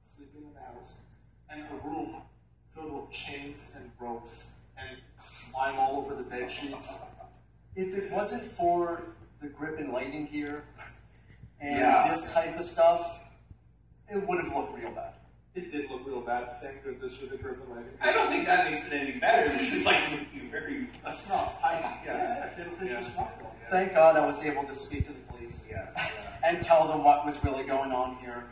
sleeping in the house, and a room filled with chains and ropes and slime all over the bed sheets. If it wasn't for the grip and lighting here and Yeah. this type of stuff, it would have looked real bad. It did look real bad. Thank goodness for the grip and lighting. I don't think that makes it any better. This is like looking very. A snuff. I, Yeah. yeah, I feel fish Yeah. snuff Yeah. Thank God I was able to speak to the police Yes. and tell them what was really going on here.